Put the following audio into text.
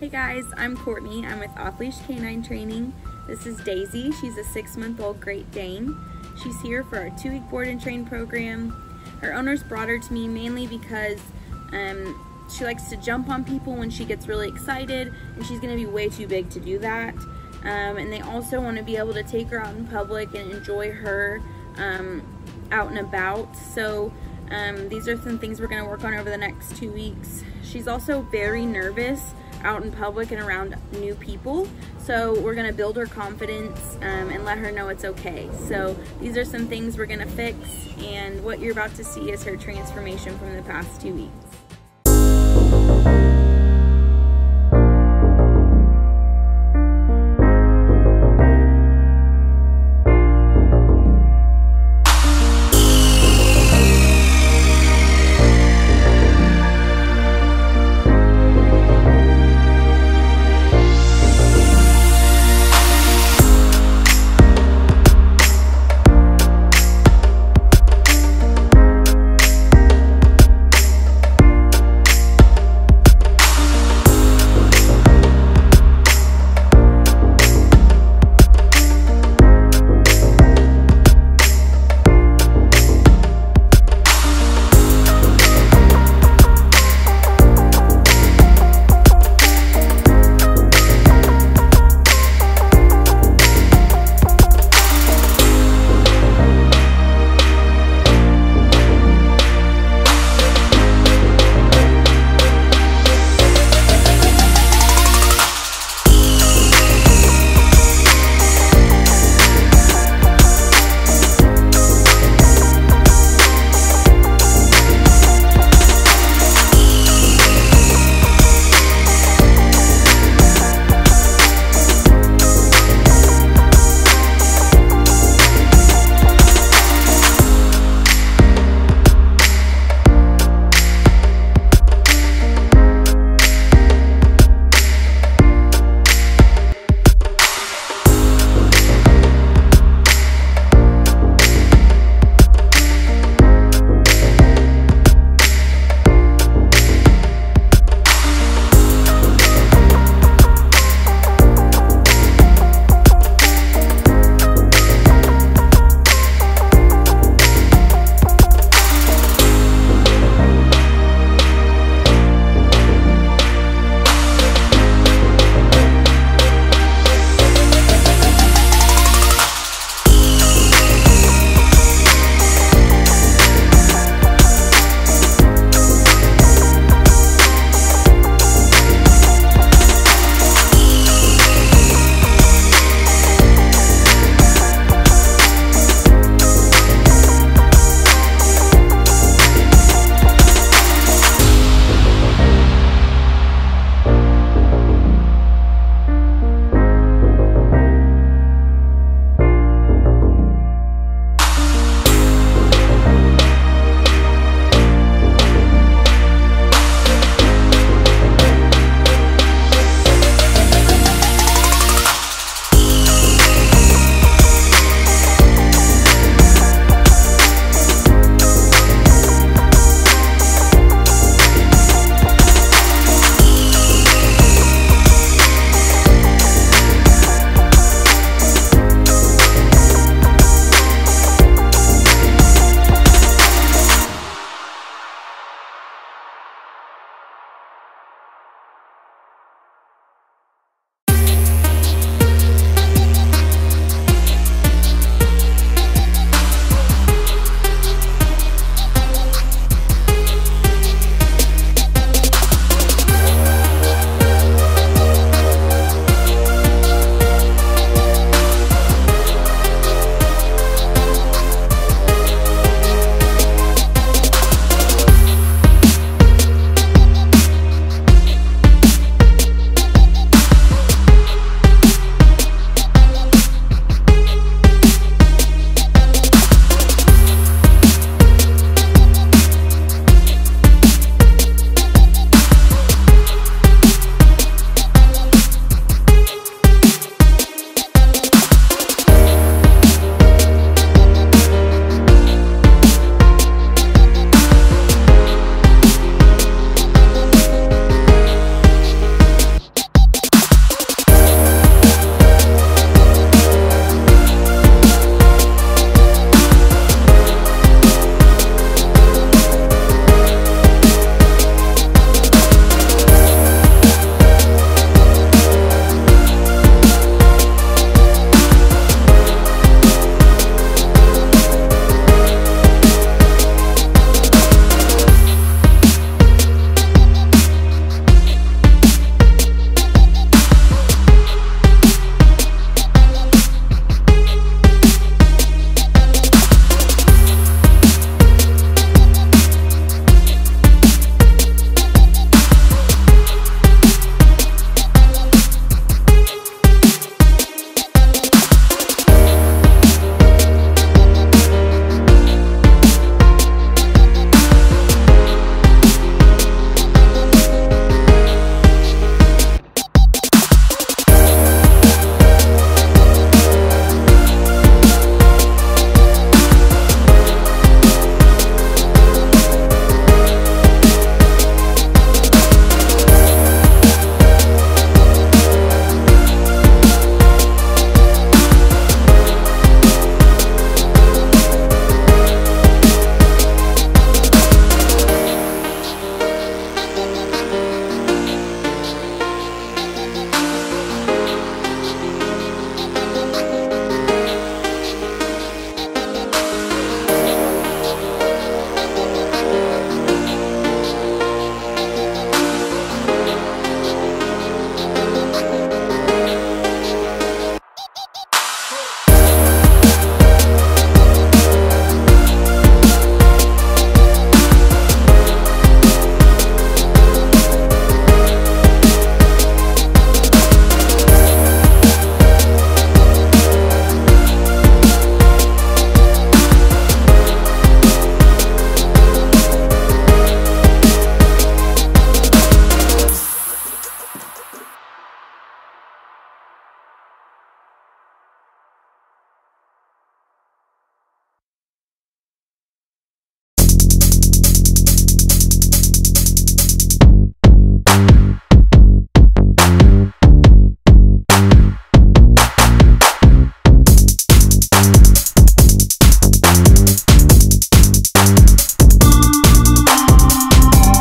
Hey guys, I'm Kourtney. I'm with Off Leash K9 Training. This is Daisy. She's a six month old Great Dane. She's here for our two week board and train program. Her owners brought her to me mainly because um, she likes to jump on people when she gets really excited and she's gonna be way too big to do that. Um, and they also want to be able to take her out in public and enjoy her um, out and about. So um, these are some things we're going to work on over the next two weeks. She's also very nervous out in public and around new people. So we're gonna build her confidence um, and let her know it's okay. So these are some things we're gonna fix and what you're about to see is her transformation from the past two weeks.